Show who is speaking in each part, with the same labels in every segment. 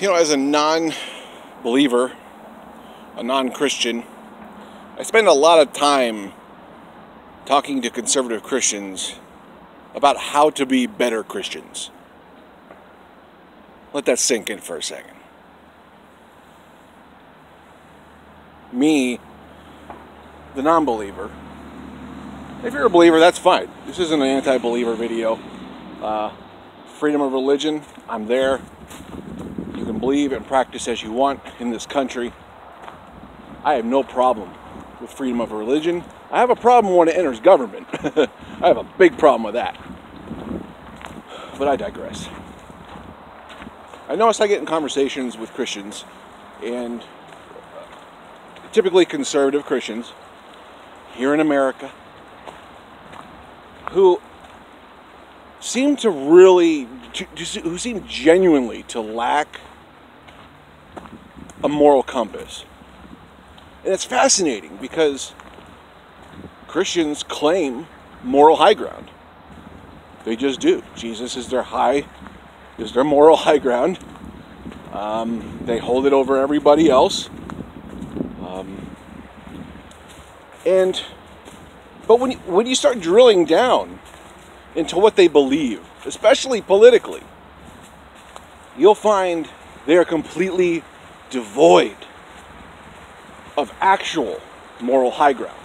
Speaker 1: You know, as a non believer, a non Christian, I spend a lot of time talking to conservative Christians about how to be better Christians. Let that sink in for a second. Me, the non believer, if you're a believer, that's fine. This isn't an anti believer video. Uh, freedom of religion, I'm there. You can believe and practice as you want in this country. I have no problem with freedom of religion. I have a problem when it enters government. I have a big problem with that. But I digress. I notice I get in conversations with Christians, and typically conservative Christians here in America, who seem to really, who seem genuinely to lack a moral compass. And it's fascinating because Christians claim moral high ground. They just do. Jesus is their high, is their moral high ground. Um, they hold it over everybody else. Um, and, but when you, when you start drilling down into what they believe, especially politically, you'll find they are completely devoid of actual moral high ground.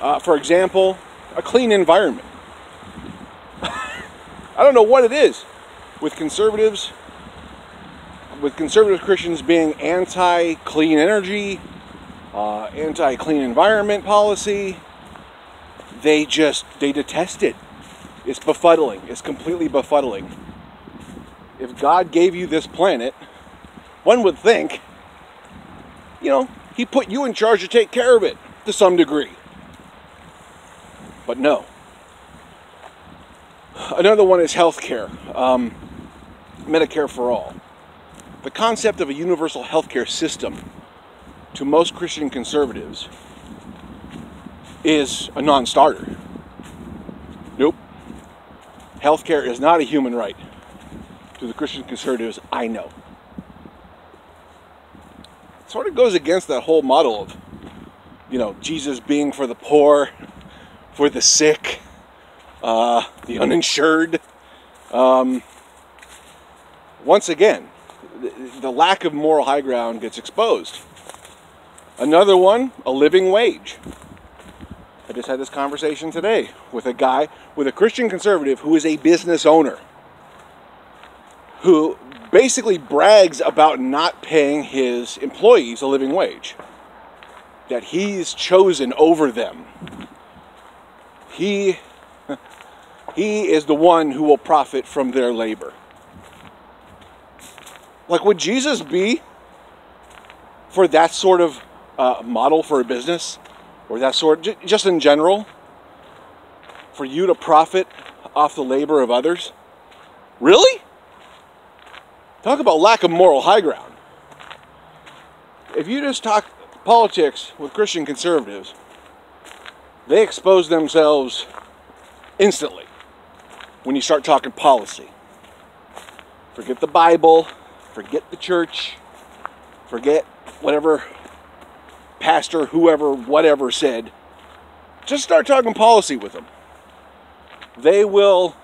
Speaker 1: Uh, for example, a clean environment. I don't know what it is with conservatives, with conservative Christians being anti clean energy, uh, anti clean environment policy. They just, they detest it. It's befuddling. It's completely befuddling. If God gave you this planet, one would think, you know, He put you in charge to take care of it to some degree. But no. Another one is healthcare, um, Medicare for all. The concept of a universal healthcare system to most Christian conservatives is a non starter. Nope. Healthcare is not a human right to the Christian conservatives I know. Sort of goes against that whole model of, you know, Jesus being for the poor, for the sick, uh, the uninsured. Um, once again, the lack of moral high ground gets exposed. Another one, a living wage. I just had this conversation today with a guy, with a Christian conservative who is a business owner, who basically brags about not paying his employees a living wage, that he's chosen over them. He, he is the one who will profit from their labor. Like, would Jesus be for that sort of uh, model for a business? or that sort, just in general, for you to profit off the labor of others? Really? Talk about lack of moral high ground. If you just talk politics with Christian conservatives, they expose themselves instantly when you start talking policy. Forget the Bible, forget the church, forget whatever pastor, whoever, whatever said, just start talking policy with them. They will.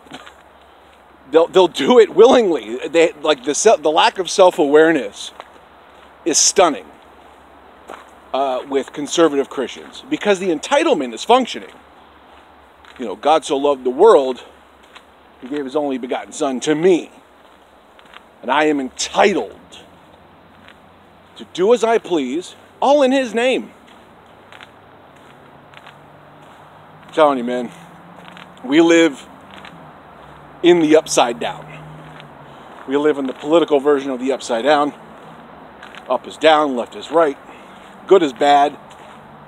Speaker 1: They'll, they'll do it willingly. They like the the lack of self awareness is stunning uh, with conservative Christians because the entitlement is functioning. You know, God so loved the world, He gave His only begotten Son to me, and I am entitled to do as I please all in his name. I'm telling you, man, we live in the upside down. We live in the political version of the upside down. Up is down, left is right, good is bad,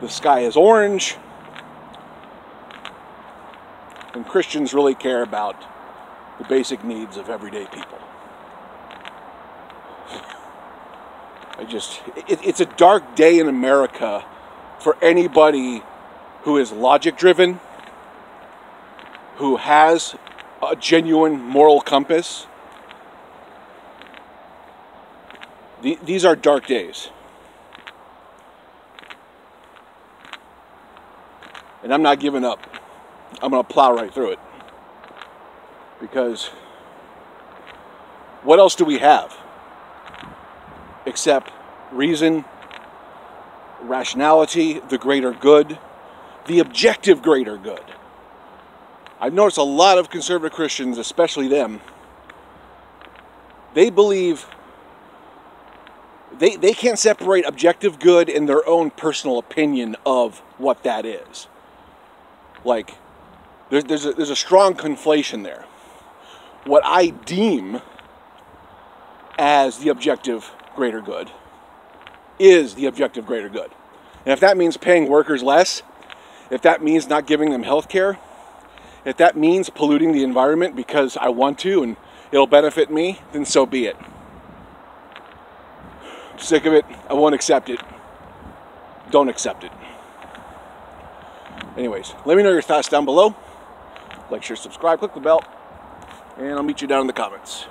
Speaker 1: the sky is orange. And Christians really care about the basic needs of everyday people. I just, it, it's a dark day in America for anybody who is logic driven, who has a genuine moral compass, The, these are dark days. And I'm not giving up. I'm going to plow right through it. Because what else do we have except reason, rationality, the greater good, the objective greater good? I've noticed a lot of conservative Christians, especially them, they believe they, they can't separate objective good and their own personal opinion of what that is. Like, there's, there's, a, there's a strong conflation there. What I deem as the objective greater good is the objective greater good. And if that means paying workers less, if that means not giving them health care, if that means polluting the environment because I want to and it'll benefit me, then so be it. sick of it. I won't accept it. Don't accept it. Anyways, let me know your thoughts down below. Like, share, subscribe, click the bell, and I'll meet you down in the comments.